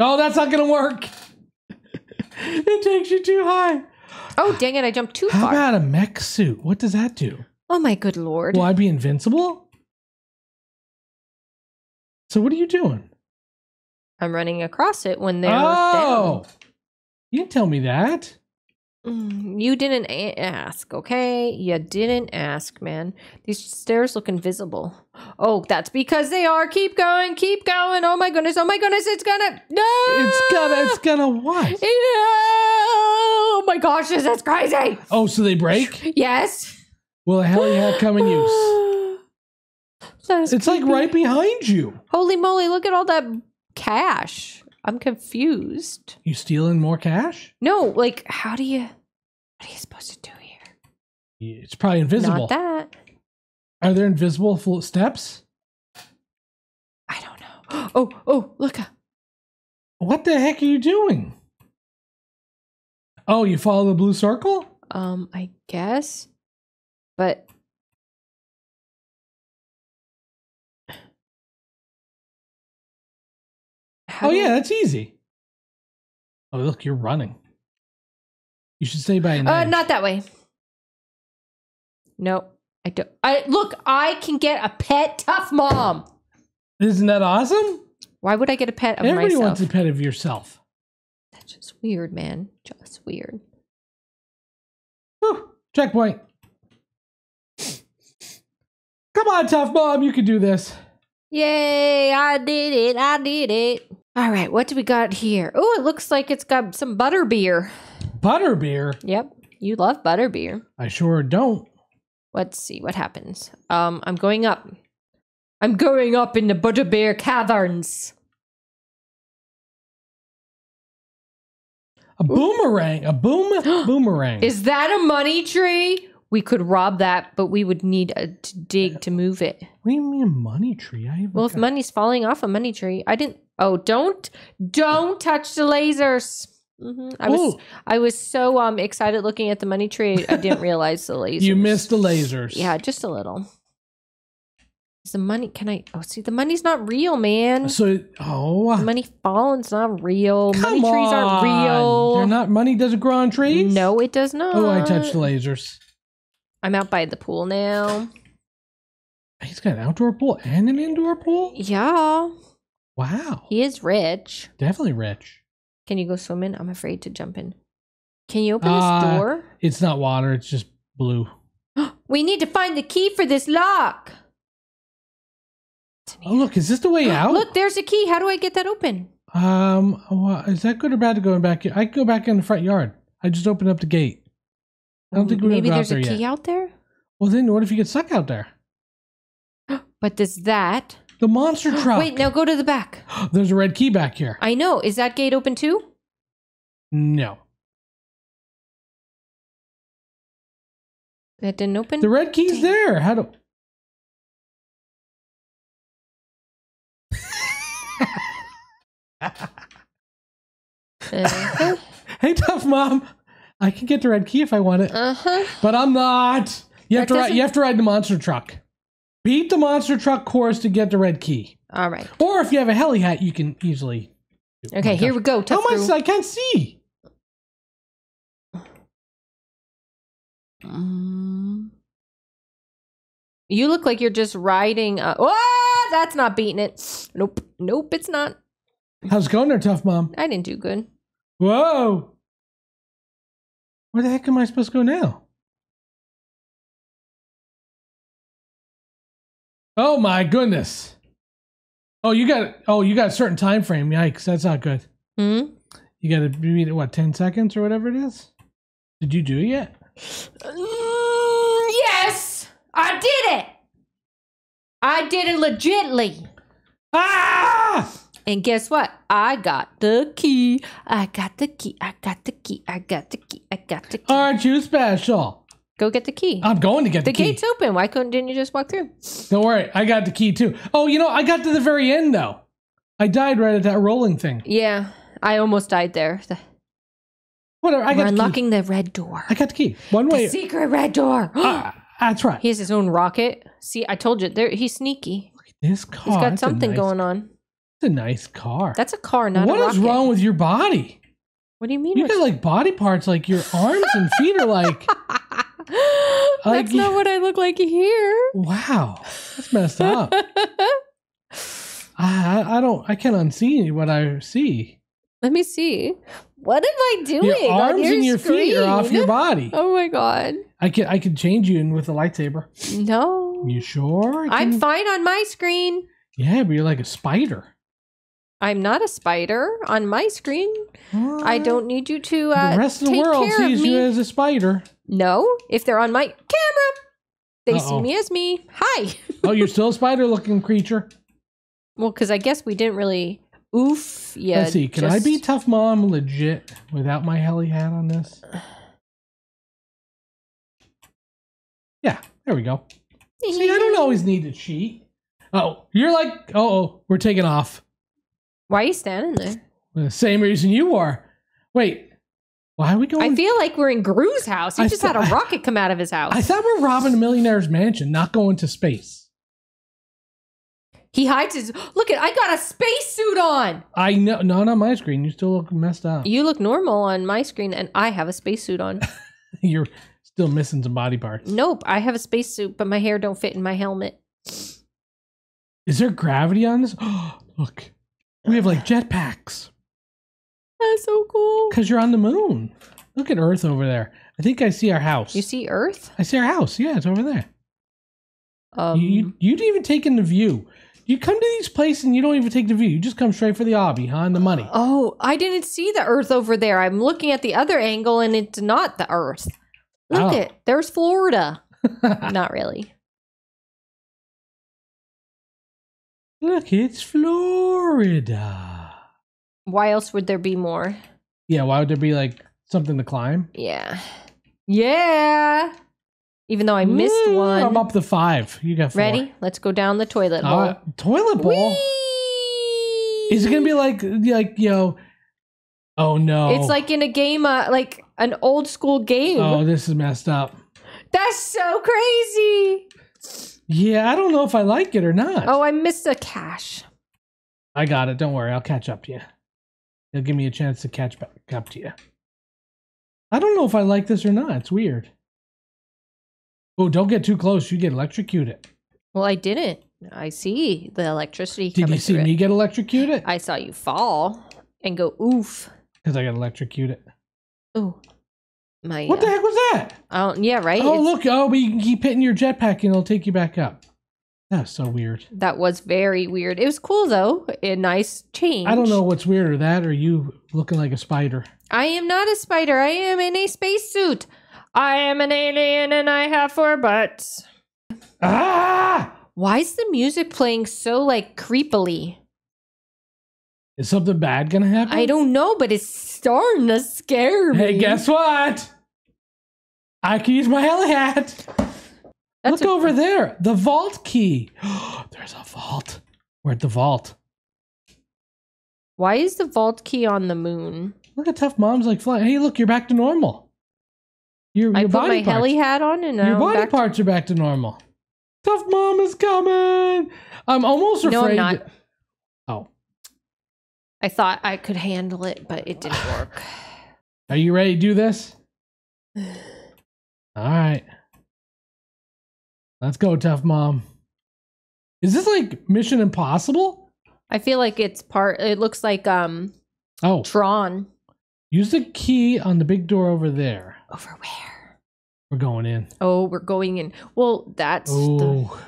Oh, that's not gonna work. it takes you too high. oh, dang it! I jumped too How far. about a mech suit? What does that do? oh my good lord! Will I be invincible? So what are you doing? I'm running across it when they're oh, you didn't tell me that. Mm, You didn't a- ask, okay? You didn't ask, man. These stairs look invisible. Oh, that's because they are. Keep going, keep going. Oh my goodness, oh my goodness, it's gonna. No! It's gonna. It's gonna what? No! Oh my gosh, this is crazy. Oh, so they break? Yes. Will a heli hat come in use? It's like right behind you. Holy moly, look at all that cash. I'm confused. You stealing more cash? No, like, how do you. What are you supposed to do here? It's probably invisible. Not that. Are there invisible steps? I don't know. Oh, oh, look. What the heck are you doing? Oh, you follow the blue circle? Um, I guess. But. How oh, yeah, that's easy. Oh, look, you're running. You should stay by Uh, not that way. No, I don't. I look. I can get a pet tough mom. Isn't that awesome? Why would I get a pet of Everybody myself? wants a pet of yourself. That's just weird, man. Just weird. Whew, checkpoint. Come on, tough mom, you can do this. Yay! I did it. I did it. All right, what do we got here? Oh, it looks like it's got some butter beer. Butterbeer? Yep, you love butter beer. I sure don't. Let's see what happens. Um, I'm going up. I'm going up in the butterbeer caverns. A boomerang. A boom boomerang. Is that a money tree? We could rob that, but we would need a, to dig to move it. what do you mean a money tree? I Well, if got- money's falling off a money tree, I didn't. Oh, don't, don't touch the lasers. hmm I was, I was so um excited looking at the money tree, I didn't realize the lasers. you missed the lasers. Yeah, just a little. Is the money? Can I? Oh, see, the money's not real, man. So, oh, The money falling's not real. come money trees aren't real. They're not. Money doesn't grow on trees. No, it does not. Oh, I touched the lasers. I'm out by the pool now. He's got an outdoor pool and an indoor pool. Yeah, Wow, he is rich. definitely rich. Can you go swimming? I'm afraid to jump in. Can you open Uh, this door? It's not water. It's just blue. We need to find the key for this lock. Oh, look, is this the way out? Look, there's a key. How do I get that open? Um, wha- is that good or bad to go back? I can go back in the front yard. I just opened up the gate. I don't think we're Maybe there's out a key yet. out there. Well, then what if you get stuck out there? But does that? The monster truck. Wait, now go to the back. There's a red key back here. I know. Is that gate open too? No, That didn't open. the red key's Dang. there. How do? Uh Hey, tough mom. I can get the red key if I want it, Uh huh. but I'm not. You have That to ride. You have to ride the monster truck. Beat the monster truck course to get the red key. All right. Or if you have a heli hat, you can easily. Okay, here we go. How much? I can't see. Mm. You look like you're just riding. A- oh, that's not beating it. Nope. Nope, it's not. How's it going there, tough mom? I didn't do good. Whoa. Where the heck am I supposed to go now? Oh my goodness. Oh, you got oh, you got a certain time frame. Yikes, that's not good. Hmm? You got to beat it what, 10 seconds or whatever it is? Did you do it yet? Mm, yes, I did it. I did it legitly. Ah! And guess what? I got the key. I got the key. I got the key. I got the key. I got the key. Aren't you special? Go get the key. I'm going to get the, the key. The gate's open. Why couldn't didn't you just walk through? Don't worry, I got the key too. Oh, you know, I got to the very end though. I died right at that rolling thing. Yeah, I almost died there. The, Whatever, I we're got the key. unlocking the red door. I got the key. One The way. secret red door. Ah, that's right. he has his own rocket. See, I told you, there he's sneaky. This car. He's got that's something nice- going on. It's a nice car. That's a car, not What is wrong with your body? What do you mean? You got like body parts, like your arms and feet are like, That's Like- not what I look like here. wow, that's messed up. I, I- don't, I can't unsee what I see. Let me see. What am I doing? Your arms and your feet are off your body. Oh my god. I can, I can change you in with a lightsaber. No. You sure? I'm fine on my screen. Yeah, but you're like a spider. I'm not a spider on my screen. I don't need you to uh, the rest of the take world sees you as a spider. No, if they're on my camera, they see Uh-oh. me as me. Hi. Oh, you're still a spider-looking creature. Well, because I guess we didn't really oof. Yeah. Let's see. Can I be tough mom legit without my heli hat on this? Yeah, there we go. See, I don't always need to cheat. Oh, you're like, oh, we're taking off. Why are you standing there? The same reason you are. Wait, why are we going? I feel like we're in Gru's house. He I just th- had a rocket come out of his house. I thought we're robbing a millionaire's mansion, not going to space. he hides his. Look at. I got a spacesuit on. I know, not on my screen. You still look messed up. You look normal on my screen, and I have a spacesuit on. You're still missing some body parts. nope, I have a spacesuit, but my hair don't fit in my helmet. Is there gravity on this? look, we have like jetpacks That's so cool. because you're on the moon. Look at Earth over there. I think I see our house. You see Earth? I see our house. Yeah, it's over there. Um, you, you, you'd even take in the view. You come to these places and you don't even take the view. You just come straight for the obby, huh? And the money. oh, I didn't see the Earth over there. I'm looking at the other angle, and it's not the Earth. Look Oh. at there's Florida. not really. Look, it's Florida. Why else would there be more? Yeah, why would there be like something to climb? Yeah, yeah. Even though I missed Ooh, one. I'm up to five. You got four. Ready? Let's go down the toilet bowl. right, toilet bowl. Whee! Is it gonna be like like you know? Oh no! It's like in a game, uh, like an old school game. oh, this is messed up. That's so crazy. Yeah, I don't know if I like it or not. Oh, I missed a cash. I got it. Don't worry, I'll catch up to you. It'll give me a chance to catch back up to you. I don't know if I like this or not. It's weird. Oh, don't get too close. You get electrocuted. Well, I didn't. I see the electricity. Did you see me it. get electrocuted? I saw you fall and go oof. Because I got electrocuted. Ooh, my. What the uh, heck was that? Oh, yeah, right. Oh, It's- look. Oh, but you can keep hitting your jetpack and it'll take you back up. That's so weird. That was very weird. It was cool though. A nice change. I don't know what's weirder, that or you looking like a spider. I am not a spider. I am in a spacesuit. I am an alien and I have four butts. Ah! Why is the music playing so like creepily? Is something bad gonna happen? I don't know, but it's starting to scare me. Hey, guess what? I can use my heli hat. That's Look over there. The vault key. There's a vault. We're at the vault. Why is the vault key on the moon? Look at Tough Mom's like flying. Hey, look, you're back to normal. Your, I your put body my parts. heli hat on and now your I'm body back to- parts are back to normal. Tough Mom is coming. I'm almost afraid. No, I'm not. Oh, I thought I could handle it, but it didn't work. are you ready to do this? All right. Let's go, Tough Mom. Is this like Mission Impossible? I feel like it's part. It looks like um Oh, Tron. use the key on the big door over there. Over where? We're going in. Oh, we're going in. Well, that's the. Oh.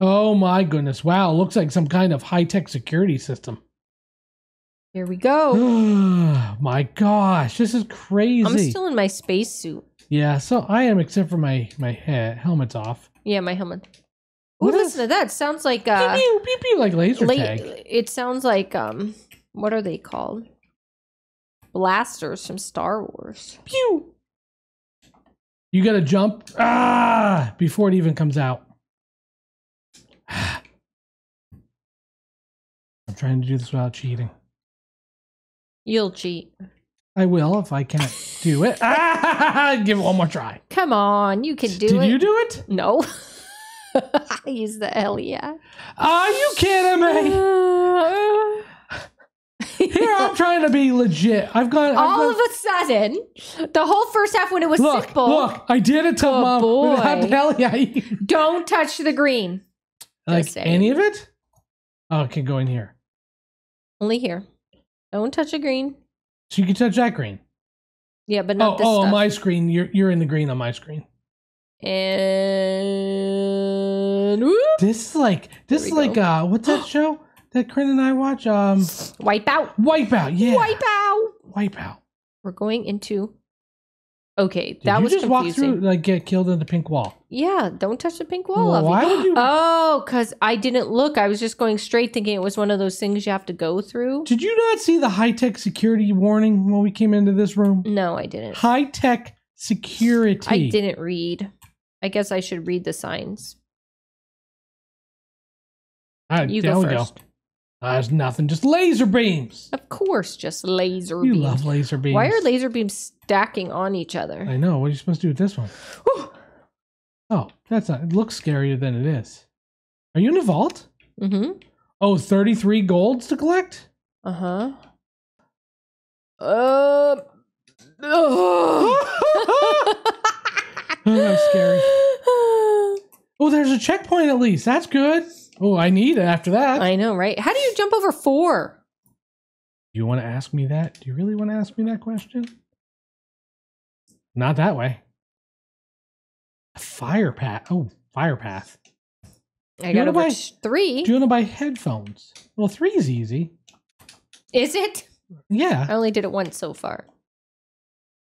Oh my goodness. Wow, looks like some kind of high-tech security system. Here we go. Oh my gosh, this is crazy. I'm still in my spacesuit. Yeah, so I am except for my my head helmet's off. Yeah, my helmet. Ooh, What listen to that. Sounds like uh, pew, pew, pew, pew, like laser la- tag. it sounds like um, what are they called? Blasters from Star Wars. Pew. You got to jump ah before it even comes out. I'm trying to do this without cheating. You'll cheat. I will if I can't do it. Ah, give it one more try. Come on, you can do Did it. Did you do it? No. I use the heli. Are you kidding me? Here I'm trying to be legit. I've got I've All got- of a sudden, the whole first half when it was look, simple, look. I did it, to Good mom. boy. Without heli. don't touch the green. Like any of it? Oh, it can go in here. Only here. Don't touch the green. So you can touch that green. Yeah, but Oh, not this oh, on stuff. my screen. You're you're in the green on my screen. and whoop, This is like this is like go. uh what's that show that Corinne and I watch? Um wipe out. Wipeout, yeah. Wipe out. Wipeout. We're going into. Okay, Did that you was just walk confusing. through like get killed in the pink wall? Yeah, don't touch the pink wall. Well, why would you- Oh, because I didn't look. I was just going straight, thinking it was one of those things you have to go through. Did you not see the high tech security warning when we came into this room? No, I didn't. High tech security. I didn't read. I guess I should read the signs. You go first. go. Ah, there's nothing, just laser beams. Of course, just laser You beams. You love laser beams. Why are laser beams stacking on each other? I know. What are you supposed to do with this one? Oh, that's not. It looks scarier than it is. Are you in a vault? Mm-hmm. Oh, 33 golds to collect? Uh huh. Uh. Oh, that's scary. Oh, there's a checkpoint at least. That's good. Oh, I need it after that. I know, right? How do you jump over four? you want to ask me that? Do you really want to ask me that question? Not that way. A fire path. Oh, fire path. I got wanna buy- three. Do you want to buy headphones? Well, three is easy. Is it? Yeah. I only did it once so far.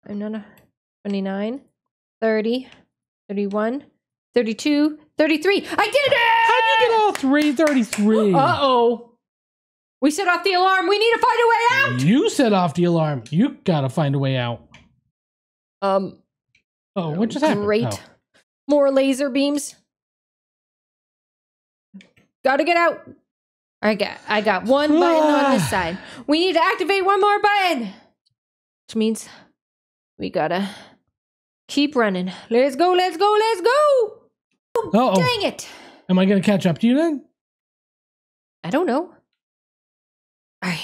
I'm not a 29, 30, 31, 32, 33. I did it! How'd you get all three? 33. Uh oh. We set off the alarm. We need to find a way out. You set off the alarm. You gotta find a way out. Um, Oh, what just happened? Great. Oh. More laser beams. Gotta get out. I got I got one button on this side. We need to activate one more button. Which means we gotta keep running. Let's go, let's go, let's go. Uh-oh. Dang it. Am I gonna catch up to you then? I don't know. Alright.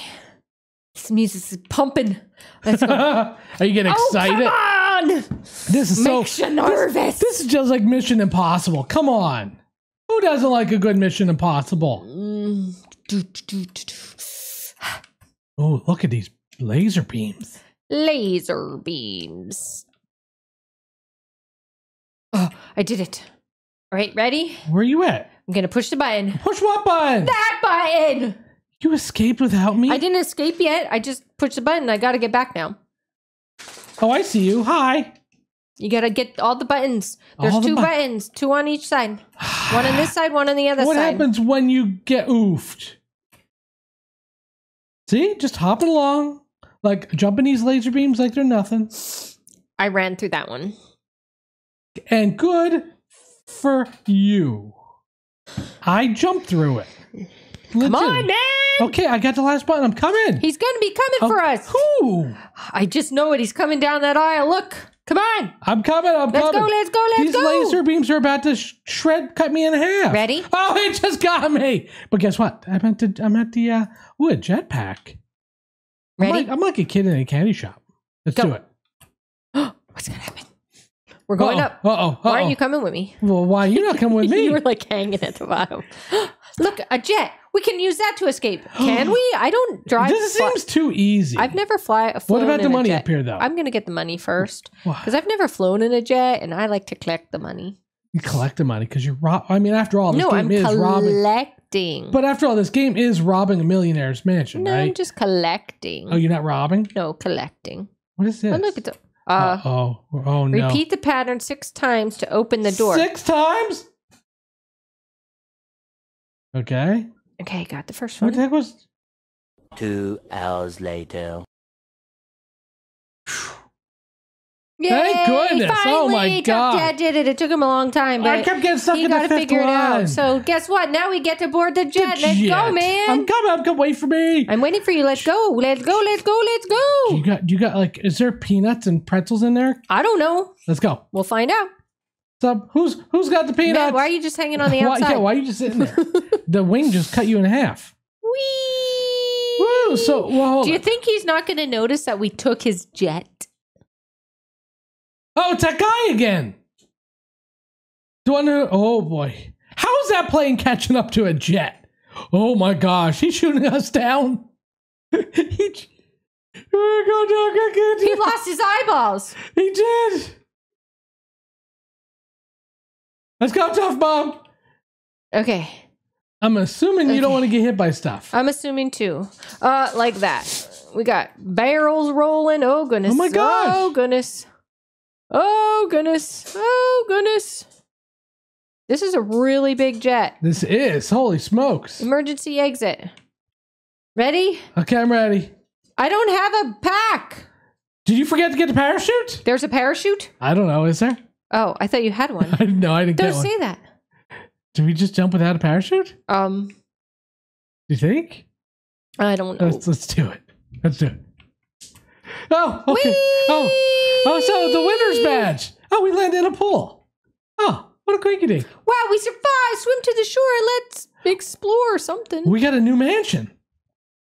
This music is pumping. Let's go. Are you getting oh, excited? come on! This is so. Makes you nervous. This is just like Mission Impossible. Come on. Who doesn't like a good Mission Impossible? Mm, do, do, do, do, do. Oh, look at these laser beams. laser beams. Oh, I did it. All right, ready? Where are you at? I'm going to push the button. Push what button? That button! You escaped without me? I didn't escape yet. I just pushed the button. I got to get back now. Oh, I see you. Hi. You got to get all the buttons. There's the two bu- buttons, two on each side. One on this side, one on the other What side. happens when you get oofed? See? Just hopping along. Like jumping these laser beams like they're nothing. I ran through that one. And good for you. I jumped through it. Come on, man! Okay, I got the last button. I'm coming. He's going to be coming Oh, for us. Whew. I just know it. He's coming down that aisle. Look. Come on. I'm coming. I'm coming. Let's coming. go, let's go, let's These go. laser beams are about to sh- shred, cut me in half. Ready? Oh, it just got me. But guess what? I'm at the, I'm at the, uh, ooh, a jetpack. I'm Ready? like, I'm like a kid in a candy shop. Let's Go. do it. What's going to happen? We're going Uh-oh, up. Uh-oh. Why aren't you coming with me? Well, why are you not coming with me? you were like hanging at the bottom. Look, a jet. We can use that to escape. Can we? I don't drive. this fly- seems too easy. I've never fly. A. What about the a money up here, though? I'm gonna get the money first because I've never flown in a jet, and I like to collect the money. You collect the money because you're rob. I mean, after all, this no, game I'm is robbing. collecting. But after all, this game is robbing a millionaire's mansion, no, I'm just collecting. Oh, you're not robbing. no, collecting. What is this? Oh, look at the. Uh, oh, oh no! repeat the pattern six times to open the door. Six times. Okay. Okay, got the first What one. the heck was? Two hours later. Thank Yay, goodness. Oh my finally, God. Dad did it. It took him a long time, but I kept getting stuck in the fifth figure it out. So guess what? Now we get to board the The jet. Let's go, man. I'm coming. I'm coming. Wait for me. I'm waiting for you. Let's go. Let's go. Let's go. Let's go. You got. You got like. Is there peanuts and pretzels in there? I don't know. Let's go. We'll find out. What's up? Who's Who's got the peanuts? Man, why are you just hanging on the Why- outside? yeah, why are you just sitting there? the wing just cut you in half. Whee! Woo! So, well, Do you on. think he's not going to notice that we took his jet? Oh, it's that guy again. Do I know? Oh boy, how is that plane catching up to a jet? Oh my gosh, he's shooting us down. he, oh, He lost his eyeballs. He did. Let's go, tough mom. Okay. I'm assuming you don't want to get hit by stuff. I'm assuming too. Uh, like that. We got barrels rolling. Oh goodness. Oh my gosh. Oh goodness. Oh goodness. Oh goodness. This is a really big jet. This is holy smokes. Emergency exit. Ready? Okay, I'm ready. I don't have a pack. Did you forget to get the parachute? There's a parachute? I don't know. Is there? Oh, I thought you had one. I no, I didn't Don't get one. say that. Did we just jump without a parachute? Um Do Um, you think? I don't know. Let's let's do it. Let's do it. Oh, okay. Oh. Whee! Oh, oh, so the winner's badge. Oh, we landed in a pool. Oh, what a quinky dink. Wow, we survived. Swim to the shore. Let's explore something. We got a new mansion.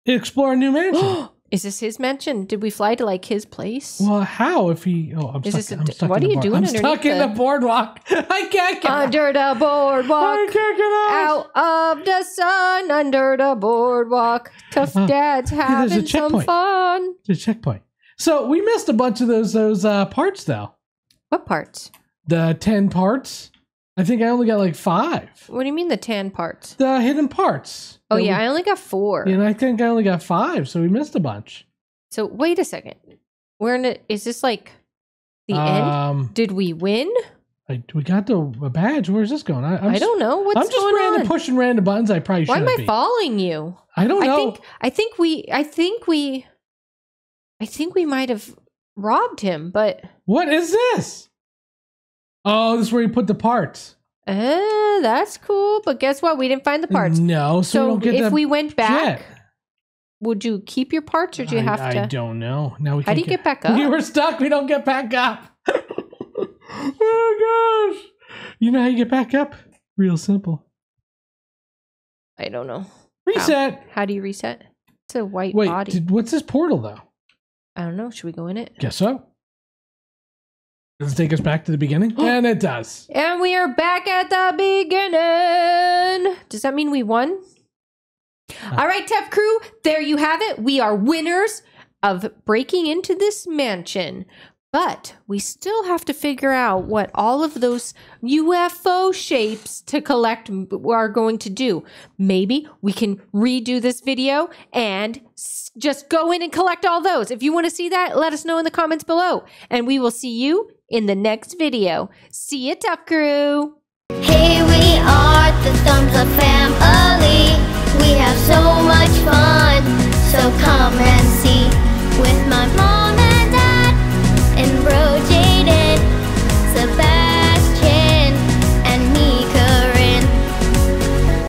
Explore a new mansion. Is this his mansion? Did we fly to like his place? well, how if he? Oh, I'm Is stuck. this a- I'm stuck what in are you doing I'm stuck in the the- boardwalk. I can't get out. under the I can't get out. Out of the sun, under the boardwalk. Tough Uh, dad's there's a having some checkpoint. fun. The checkpoint. So we missed a bunch of those those uh, parts though. What parts? The ten parts. I think I only got like five. What do you mean the tan parts? The hidden parts. Oh yeah, we- I only got four. and I think I only got five, so we missed a bunch. So wait a second. We're in a, is this like the end? um, Did we win? I, we got the a badge. Where's this going? I, I'm I don't know. What's I'm just random on? pushing random buttons. I probably Why am I be. following you? I don't know. I think I think we I think we I think we might have robbed him, but what is this? Oh, this is where you put the parts. uh that's cool. But guess what? We didn't find the parts. No, so, we So don't get if we went back, jet. would you keep your parts or do you I, have I to? I don't know. Now we How do you get back up? We were stuck. We don't get back up. oh gosh! You know how you get back up? Real simple. I don't know. Reset. How do you reset? It's a white Wait, body. did, what's this portal though? I don't know. Should we go in it? Guess so. Does it take us back to the beginning? and it does. And we are back at the beginning. Does that mean we won? Uh. All right, Tough Crew, there you have it. We are winners of breaking into this mansion. But we still have to figure out what all of those UFO shapes to collect are going to do. Maybe we can redo this video and s- just go in and collect all those. If you want to see that, let us know in the comments below. And we will see you in the next video. See ya, Tough Crew! Hey, we are the Thumbs Up family. We have so much fun, so come and see.